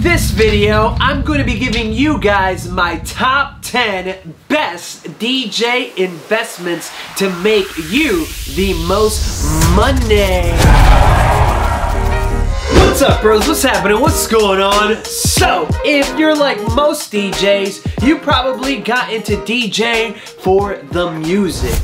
this video, I'm going to be giving you guys my top 10 best DJ investments to make you the most money. What's up, bros? What's happening? What's going on? So, if you're like most DJs, you probably got into DJing for the music.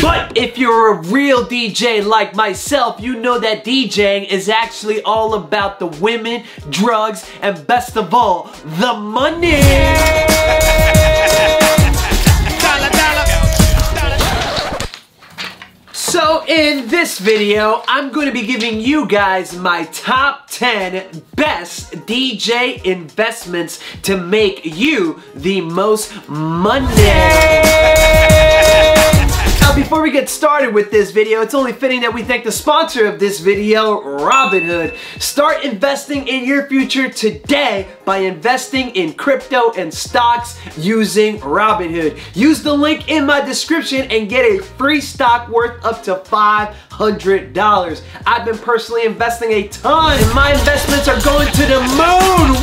But if you're a real DJ like myself, you know that DJing is actually all about the women, drugs, and best of all, the money! So in this video, I'm going to be giving you guys my top 10 best DJ investments to make you the most money. Now before we get started with this video, it's only fitting that we thank the sponsor of this video, Robinhood. Start investing in your future today by investing in crypto and stocks using Robinhood. Use the link in my description and get a free stock worth up to $500. I've been personally investing a ton and my investments are going to the moon.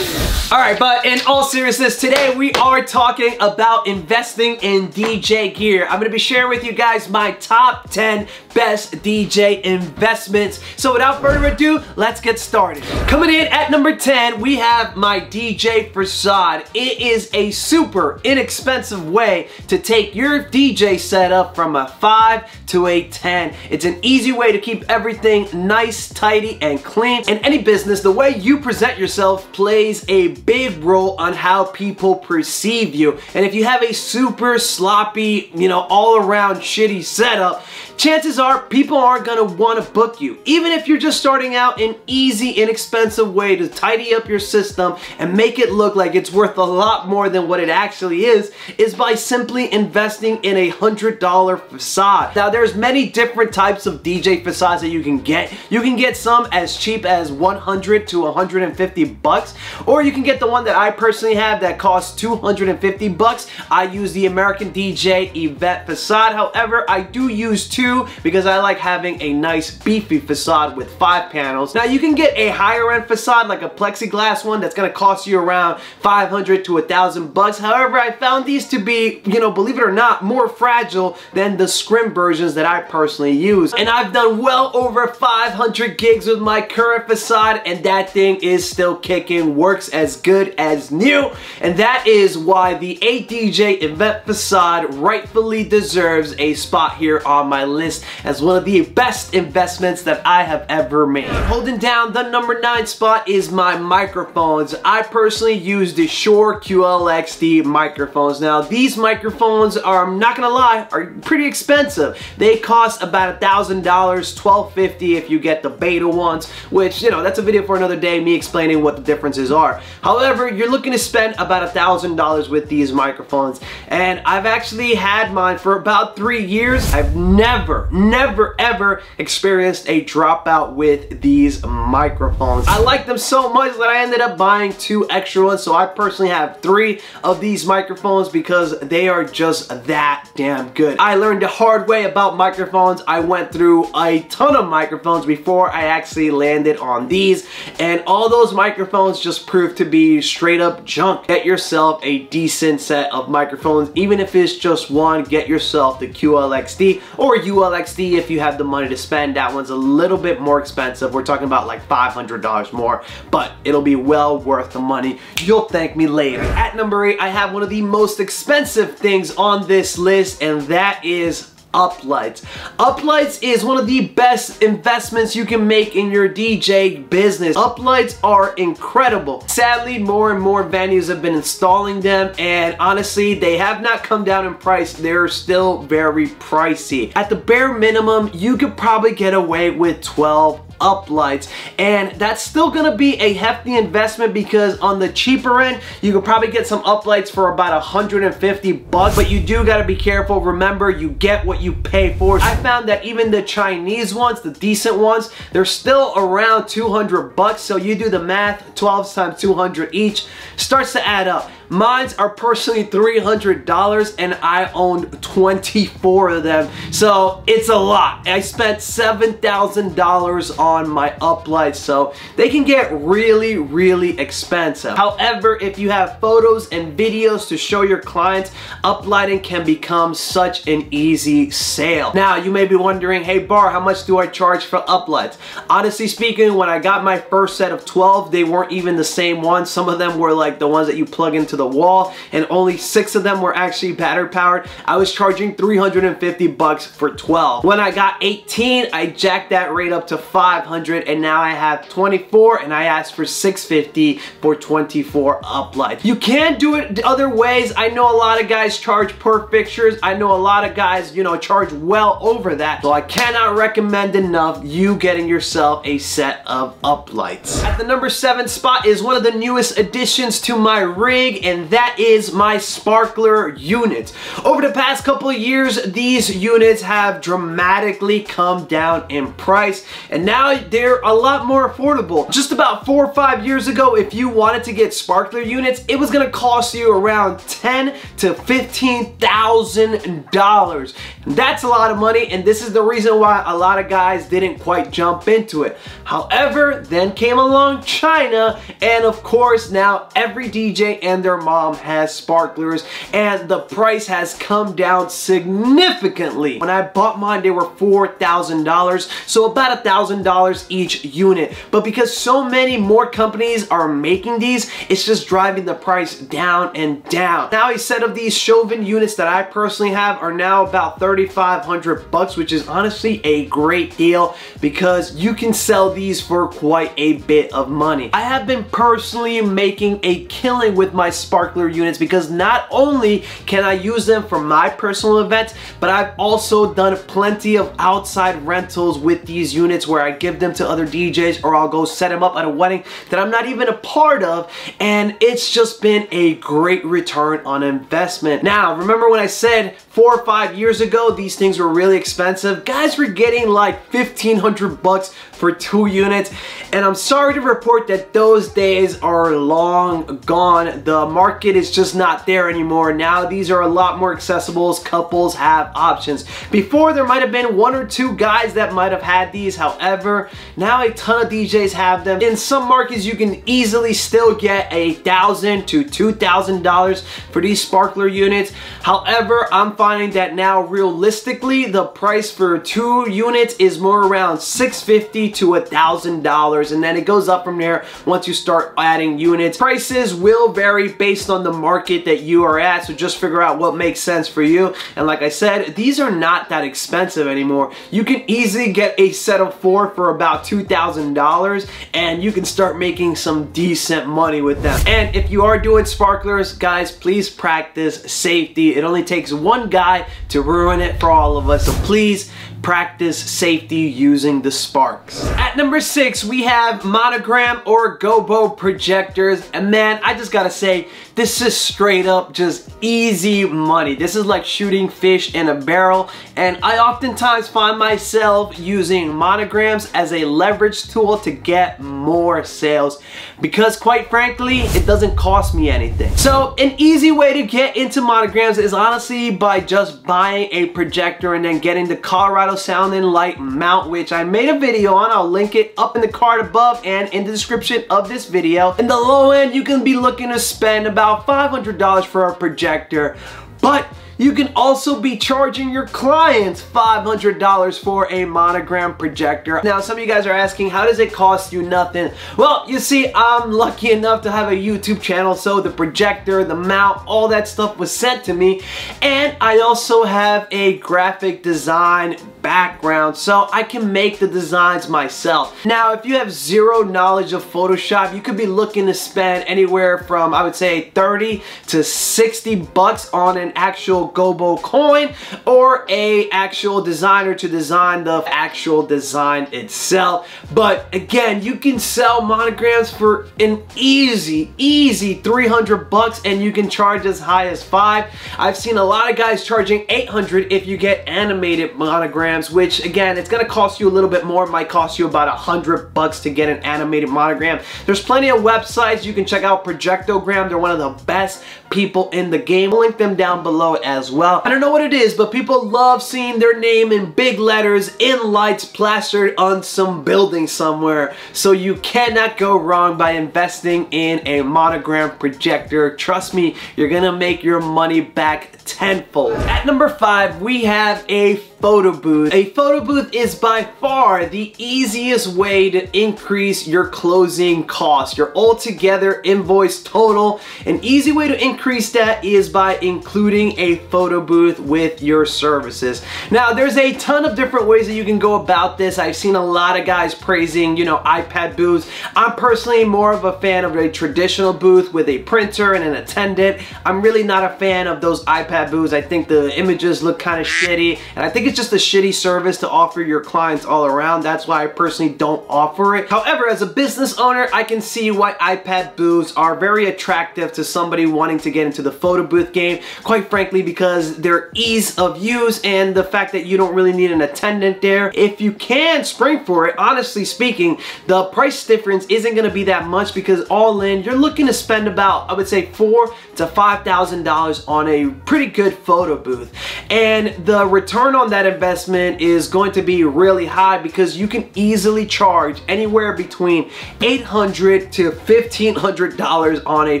Woo! All right, but in all seriousness, today we are talking about investing in DJ gear. I'm gonna be sharing with you guys my top 10 best DJ investments. So without further ado, let's get started. Coming in at number 10, we have my DJ Facade. It is a super inexpensive way to take your DJ setup from a 5 to a 10. It's an easy way to keep everything nice, tidy, and clean. In any business, the way you present yourself plays a big role on how people perceive you. And if you have a super sloppy, you know, all around shitty setup, chances are people aren't gonna wanna book you. Even if you're just starting out an easy, inexpensive way to tidy up your system and make it look like it's worth a lot more than what it actually is, is by simply investing in a $100 facade. Now there's many different types of DJ facades that you can get. You can get some as cheap as 100 to 150 bucks, or you can get the one that I personally have that costs 250 bucks. I use the American DJ Event facade. However, I do use two because I like having a nice beefy facade with five panels. Now you can get a higher end facade like a plexiglass one that's gonna cost you around 500 to a thousand bucks. However, I found these to be, you know, believe it or not, more fragile than the scrim versions that I personally use. And I've done well over 500 gigs with my current facade and that thing is still kicking, works as good as new. And that is why the ADJ event facade rightfully deserves a spot here on my list list as one of the best investments that I have ever made. Holding down the number 9 spot is my microphones. I personally use the Shure QLXD microphones. Now these microphones are, I'm not gonna lie, are pretty expensive. They cost about a thousand dollars, $12.50 if you get the beta ones, which, you know, that's a video for another day, me explaining what the differences are. However, you're looking to spend about a thousand dollars with these microphones, and I've actually had mine for about three years. I've never never, never, ever experienced a dropout with these microphones. I like them so much that I ended up buying two extra ones. So I personally have three of these microphones because they are just that damn good. I learned the hard way about microphones. I went through a ton of microphones before I actually landed on these. And all those microphones just proved to be straight up junk. Get yourself a decent set of microphones. Even if it's just one, get yourself the QLXD or you ULXD if you have the money to spend. That one's a little bit more expensive. We're talking about like $500 more, but it'll be well worth the money. You'll thank me later. At number eight, I have one of the most expensive things on this list, and that is Uplights. Uplights is one of the best investments you can make in your DJ business. Uplights are incredible. Sadly, more and more venues have been installing them and honestly, they have not come down in price. They're still very pricey. At the bare minimum, you could probably get away with 12 uplights. And that's still gonna be a hefty investment because on the cheaper end you could probably get some uplights for about 150 bucks. But you do gotta be careful. Remember you get what you pay for. I found that even the Chinese ones the decent ones they're still around 200 bucks. So you do the math 12 times 200 each starts to add up Mines are personally $300 and I owned 24 of them. So it's a lot. I spent $7,000 on my uplights. So they can get really, really expensive. However, if you have photos and videos to show your clients, uplighting can become such an easy sale. Now, you may be wondering, hey Barr, how much do I charge for uplights? Honestly speaking, when I got my first set of 12, they weren't even the same ones. Some of them were like the ones that you plug into the wall and only six of them were actually battery powered. I was charging 350 bucks for 12. When I got 18, I jacked that rate up to 500 and now I have 24 and I asked for 650 for 24 uplights. You can do it other ways. I know a lot of guys charge per fixtures. I know a lot of guys, you know, charge well over that. So I cannot recommend enough you getting yourself a set of uplights. At the number seven spot is one of the newest additions to my rig and that is my sparkler units. Over the past couple of years, these units have dramatically come down in price and now they're a lot more affordable. Just about four or five years ago, if you wanted to get sparkler units, it was gonna cost you around ten to $15,000. That's a lot of money and this is the reason why a lot of guys didn't quite jump into it. However, then came along China and of course now every DJ and their mom has sparklers and the price has come down significantly. When I bought mine they were $4,000 so about $1,000 each unit but because so many more companies are making these it's just driving the price down and down. Now a set of these Chauvet units that I personally have are now about 3,500 bucks which is honestly a great deal because you can sell these for quite a bit of money. I have been personally making a killing with my sparkler units because not only can I use them for my personal events, but I've also done plenty of outside rentals with these units where I give them to other DJs or I'll go set them up at a wedding that I'm not even a part of and it's just been a great return on investment. Now, remember when I said four or five years ago these things were really expensive? Guys were getting like 1500 bucks for two units and I'm sorry to report that those days are long gone. The market is just not there anymore. Now these are a lot more accessible couples have options. Before there might have been one or two guys that might have had these. However, now a ton of DJs have them. In some markets you can easily still get a thousand to two thousand dollars for these sparkler units. However, I'm finding that now realistically the price for two units is more around 650 to a thousand dollars and then it goes up from there once you start adding units. Prices will vary based on the market that you are at so just figure out what makes sense for you and like I said these are not that expensive anymore. You can easily get a set of four for about $2,000 and you can start making some decent money with them. And if you are doing sparklers guys please practice safety. It only takes one guy to ruin it for all of us so please practice safety using the sparks. At number six, we have monogram or gobo projectors. And man, I just gotta say, this is straight up just easy money. This is like shooting fish in a barrel. And I oftentimes find myself using monograms as a leverage tool to get more sales because quite frankly, it doesn't cost me anything. So an easy way to get into monograms is honestly by just buying a projector and then getting the Colorado Sound and Light mount, which I made a video on. I'll link it up in the card above and in the description of this video. In the low end, you can be looking to spend about about $500 for a projector, but you can also be charging your clients $500 for a monogram projector. Now, some of you guys are asking, how does it cost you nothing? Well, you see, I'm lucky enough to have a YouTube channel, so the projector, the mount, all that stuff was sent to me. And I also have a graphic design background so I can make the designs myself. Now if you have zero knowledge of Photoshop you could be looking to spend anywhere from I would say 30 to 60 bucks on an actual Gobo coin or a actual designer to design the actual design itself. But again you can sell monograms for an easy easy 300 bucks and you can charge as high as five. I've seen a lot of guys charging 800 if you get animated monograms monograms, which again, it's gonna cost you a little bit more. It might cost you about a hundred bucks to get an animated monogram. There's plenty of websites. You can check out Projectogram. They're one of the best people in the game. I'll link them down below as well. I don't know what it is, but people love seeing their name in big letters in lights plastered on some building somewhere. So you cannot go wrong by investing in a monogram projector. Trust me, you're gonna make your money back tenfold. At number five, we have a photo booth. A photo booth is by far the easiest way to increase your closing cost, your altogether invoice total. An easy way to increase that is by including a photo booth with your services. Now, there's a ton of different ways that you can go about this. I've seen a lot of guys praising, you know, iPad booths. I'm personally more of a fan of a traditional booth with a printer and an attendant. I'm really not a fan of those iPad booths. I think the images look kind of shitty, and I think it's just a shitty service to offer your clients all around. That's why I personally don't offer it. However, as a business owner, I can see why iPad booths are very attractive to somebody wanting to get into the photo booth game. Quite frankly, because their ease of use and the fact that you don't really need an attendant there. If you can spring for it, honestly speaking, the price difference isn't gonna be that much because all in, you're looking to spend about, I would say four to $5,000 on a pretty good photo booth. And the return on that that investment is going to be really high because you can easily charge anywhere between 800 to $1,500 on a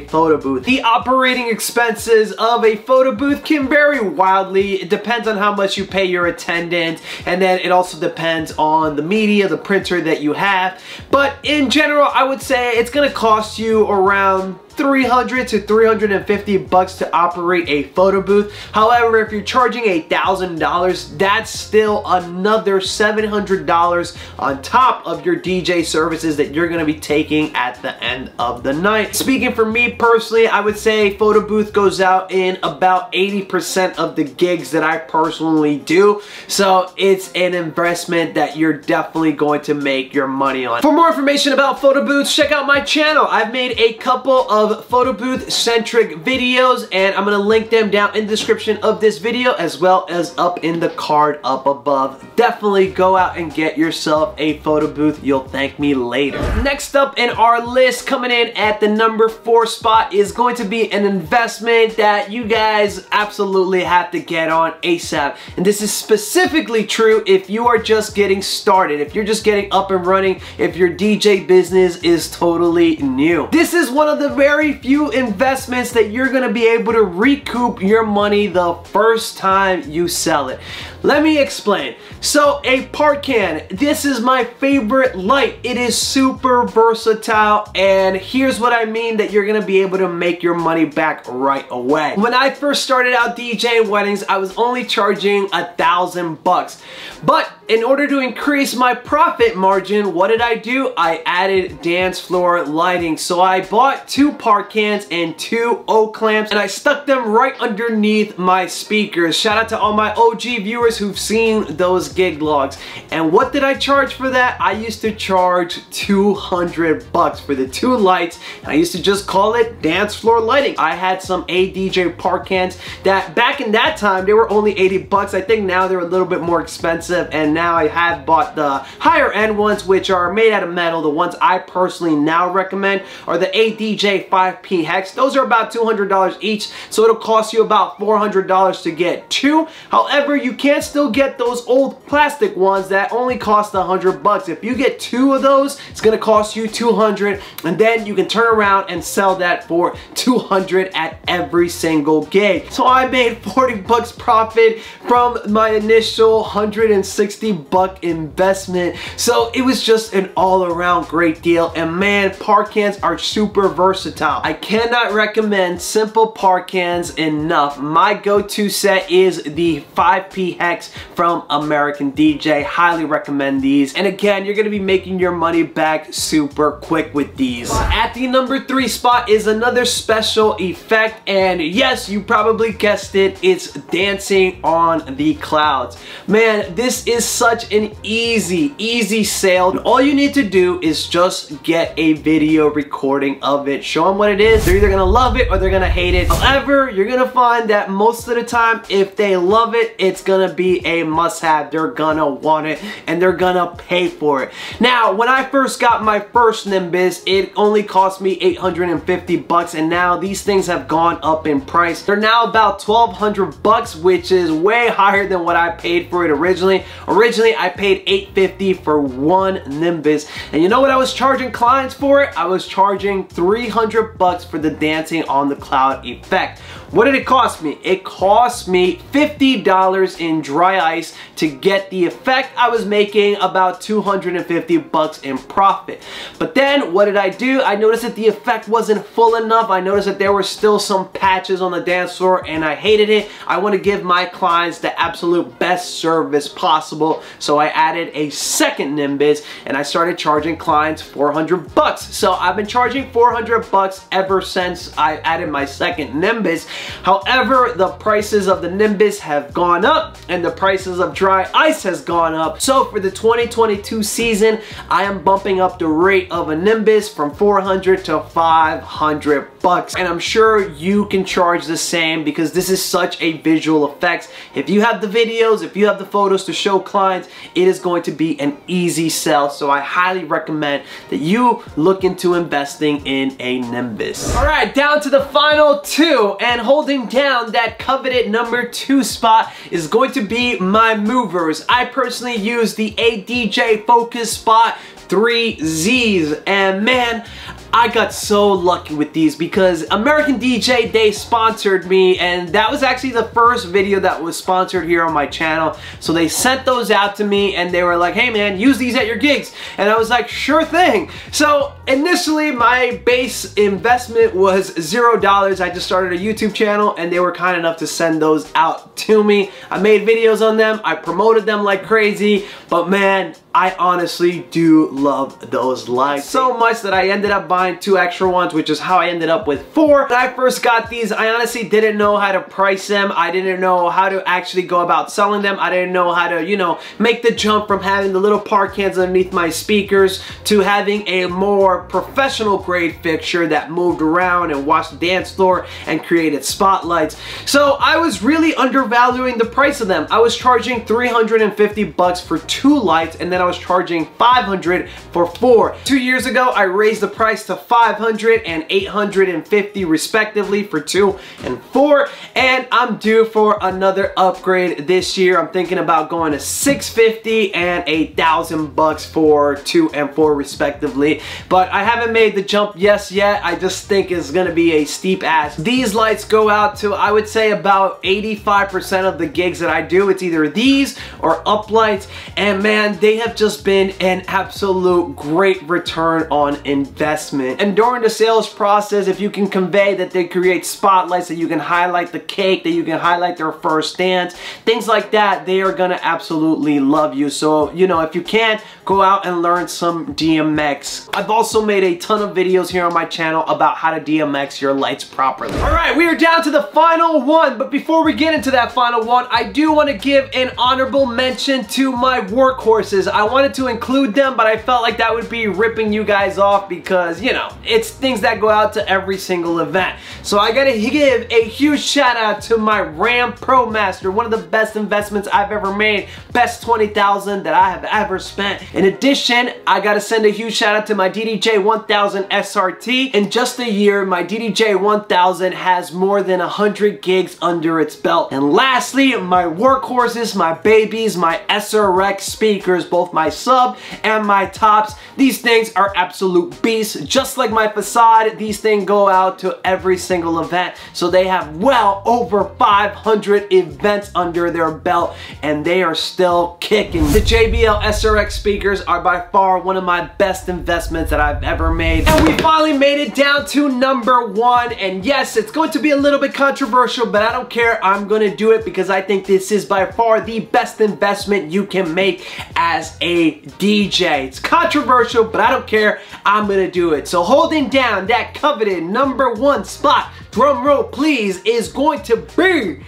photo booth. The operating expenses of a photo booth can vary wildly. It depends on how much you pay your attendant and then it also depends on the media, the printer that you have. But in general, I would say it's gonna cost you around 300 to 350 bucks to operate a photo booth. However, if you're charging a $1,000, that's still another $700 on top of your DJ services that you're gonna be taking at the end of the night. Speaking for me personally, I would say photo booth goes out in about 80% of the gigs that I personally do. So it's an investment that you're definitely going to make your money on. For more information about photo booths, check out my channel. I've made a couple of photo booth centric videos and I'm gonna link them down in the description of this video as well as up in the card up above. Definitely go out and get yourself a photo booth. You'll thank me later. Next up in our list coming in at the number four spot is going to be an investment that you guys absolutely have to get on ASAP. And this is specifically true if you are just getting started, if you're just getting up and running, if your DJ business is totally new. This is one of the very very few investments that you're gonna be able to recoup your money the first time you sell it. Let me explain. So a Parkan, this is my favorite light. It is super versatile and here's what I mean that you're gonna be able to make your money back right away. When I first started out DJing weddings, I was only charging a thousand bucks. But in order to increase my profit margin, what did I do? I added dance floor lighting. So I bought two PAR cans and two O clamps and I stuck them right underneath my speakers. Shout out to all my OG viewers who've seen those gig logs. And what did I charge for that? I used to charge 200 bucks for the two lights. I used to just call it dance floor lighting. I had some ADJ park Parkans that back in that time, they were only 80 bucks. I think now they're a little bit more expensive. And now I have bought the higher end ones, which are made out of metal. The ones I personally now recommend are the ADJ 5P Hex. Those are about $200 each. So it'll cost you about $400 to get two. However, you can can still get those old plastic ones that only cost a hundred bucks. If you get two of those, it's gonna cost you 200 and then you can turn around and sell that for 200 at every single gig. So I made 40 bucks profit from my initial 160 buck investment. So it was just an all around great deal. And man, Parkans are super versatile. I cannot recommend simple Parkans enough. My go-to set is the 5P From American DJ. Highly recommend these. And again, you're gonna be making your money back super quick with these. At the number three spot is another special effect. And yes, you probably guessed it, it's dancing on the clouds. Man, this is such an easy, easy sale. All you need to do is just get a video recording of it. Show them what it is. They're either gonna love it or they're gonna hate it. However, you're gonna find that most of the time, if they love it, it's gonna be a must-have. They're gonna want it and they're gonna pay for it. Now, when I first got my first Nimbus, it only cost me 850 bucks and now these things have gone up in price. They're now about 1200 bucks, which is way higher than what I paid for it originally. Originally, I paid 850 for one Nimbus. And you know what I was charging clients for it? I was charging 300 bucks for the dancing on the cloud effect. What did it cost me? It cost me $50 in dry ice to get the effect I was making about 250 bucks in profit. But then what did I do? I noticed that the effect wasn't full enough. I noticed that there were still some patches on the dance floor and I hated it. I want to give my clients the absolute best service possible. So I added a second Nimbus and I started charging clients 400 bucks. So I've been charging 400 bucks ever since I added my second Nimbus However, the prices of the Nimbus have gone up and the prices of dry ice has gone up. So for the 2022 season, I am bumping up the rate of a Nimbus from 400 to 500 bucks. And I'm sure you can charge the same because this is such a visual effect. If you have the videos, if you have the photos to show clients, it is going to be an easy sell. So I highly recommend that you look into investing in a Nimbus. All right, down to the final two and holding down that coveted number two spot is going to be my movers. I personally use the ADJ Focus Spot 3Zs and man, I got so lucky with these because American DJ, they sponsored me and that was actually the first video that was sponsored here on my channel. So they sent those out to me and they were like, hey man, use these at your gigs. And I was like, sure thing. So initially my base investment was zero dollars. I just started a YouTube channel and they were kind enough to send those out to me. I made videos on them. I promoted them like crazy, but man, I honestly do love those lights so much that I ended up buying two extra ones, which is how I ended up with four. When I first got these, I honestly didn't know how to price them. I didn't know how to actually go about selling them. I didn't know how to, you know, make the jump from having the little PAR cans underneath my speakers to having a more professional grade fixture that moved around and watched the dance floor and created spotlights. So I was really undervaluing the price of them. I was charging 350 bucks for two lights and then I was charging 500 for four. Two years ago, I raised the price to 500 and 850 respectively for two and four. And I'm due for another upgrade this year. I'm thinking about going to 650 and 8,000 bucks for two and four respectively. But I haven't made the jump yes yet. I just think it's gonna be a steep ass. These lights go out to, I would say about 85% of the gigs that I do. It's either these or up lights. And man, they have just been an absolute great return on investment. And during the sales process, if you can convey that they create spotlights, that you can highlight the cake, that you can highlight their first dance, things like that, they are gonna absolutely love you. So, you know, if you can, go out and learn some DMX. I've also made a ton of videos here on my channel about how to DMX your lights properly. All right, we are down to the final one, but before we get into that final one, I do wanna give an honorable mention to my workhorses. I wanted to include them, but I felt like that would be ripping you guys off because, you know, it's things that go out to every single event. So I gotta give a huge shout out to my Ram ProMaster, one of the best investments I've ever made, best 20,000 that I have ever spent. In addition, I gotta send a huge shout out to my DDJ 1000 SRT. In just a year, my DDJ 1000 has more than 100 gigs under its belt. And lastly, my workhorses, my babies, my SRX speakers, both my sub and my tops. These things are absolute beasts. Just like my facade, these things go out to every single event. So they have well over 500 events under their belt and they are still kicking. The JBL SRX speakers are by far one of my best investments that I've ever made. And we finally made it down to number one. And yes, it's going to be a little bit controversial, but I don't care. I'm going to do it because I think this is by far the best investment you can make as a DJ. It's controversial, but I don't care. I'm gonna do it. So holding down that coveted number one spot, drum roll please, is going to be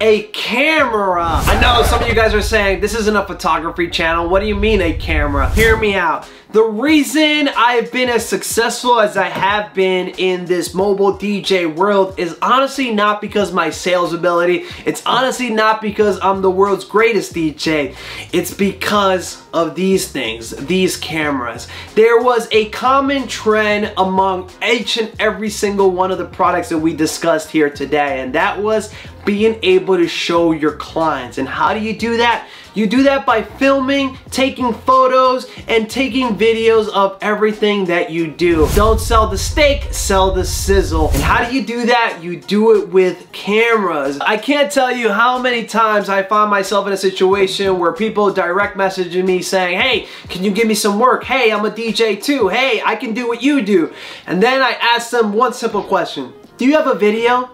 a camera. I know some of you guys are saying this isn't a photography channel. What do you mean a camera? Hear me out. The reason I've been as successful as I have been in this mobile DJ world is honestly not because my sales ability. It's honestly not because I'm the world's greatest DJ. It's because of these things, these cameras. There was a common trend among each and every single one of the products that we discussed here today, and that was being able to show your clients. And how do you do that? You do that by filming, taking photos, and taking videos of everything that you do. Don't sell the steak, sell the sizzle. And how do you do that? You do it with cameras. I can't tell you how many times I find myself in a situation where people direct messaging me saying, hey, can you give me some work? Hey, I'm a DJ too. Hey, I can do what you do. And then I ask them one simple question. Do you have a video?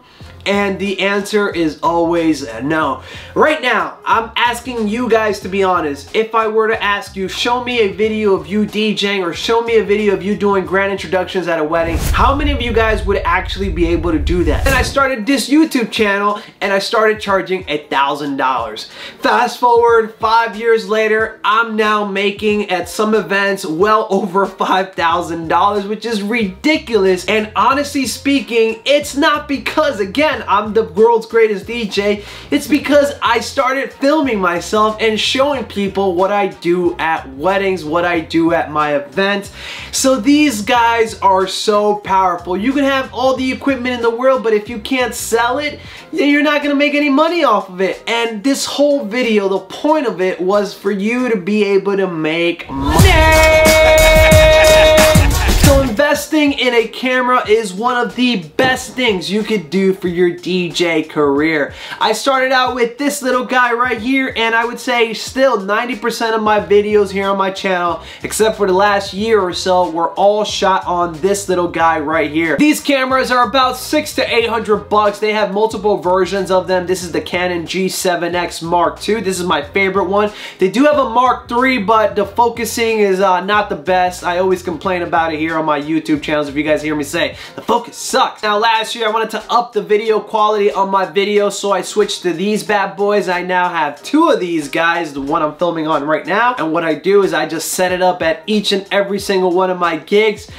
And the answer is always no. Right now, I'm asking you guys to be honest. If I were to ask you, show me a video of you DJing or show me a video of you doing grand introductions at a wedding, how many of you guys would actually be able to do that? And I started this YouTube channel and I started charging a $1,000. Fast forward five years later, I'm now making at some events well over $5,000, which is ridiculous. And honestly speaking, it's not because, again, again, I'm the world's greatest DJ, it's because I started filming myself and showing people what I do at weddings, what I do at my events. So these guys are so powerful. You can have all the equipment in the world, but if you can't sell it, you're not gonna make any money off of it. And this whole video, the point of it was for you to be able to make money. Investing in a camera is one of the best things you could do for your DJ career. I started out with this little guy right here and I would say still 90% of my videos here on my channel, except for the last year or so, were all shot on this little guy right here. These cameras are about six to 800 bucks. They have multiple versions of them. This is the Canon G7X Mark II. This is my favorite one. They do have a Mark III, but the focusing is uh, not the best. I always complain about it here on my YouTube channels if you guys hear me say, the focus sucks. Now last year I wanted to up the video quality on my videos so I switched to these bad boys. I now have two of these guys, the one I'm filming on right now. And what I do is I just set it up at each and every single one of my gigs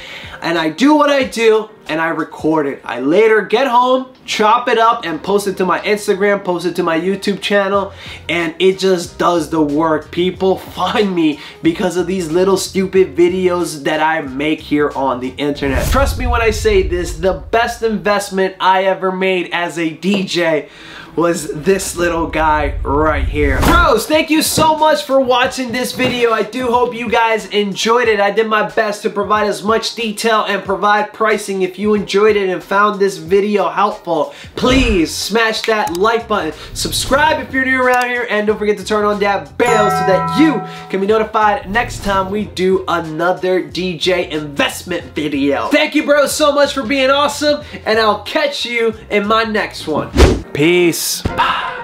and I do what I do and I record it. I later get home, chop it up and post it to my Instagram, post it to my YouTube channel and it just does the work. People find me because of these little stupid videos that I make here on the internet. Trust me when I say this, the best investment I ever made as a DJ was this little guy right here. Bros, thank you so much for watching this video. I do hope you guys enjoyed it. I did my best to provide as much detail and provide pricing. If you enjoyed it and found this video helpful, please smash that like button. Subscribe if you're new around here and don't forget to turn on that bell so that you can be notified next time we do another DJ investment video. Thank you bros so much for being awesome and I'll catch you in my next one. Peace. Bye.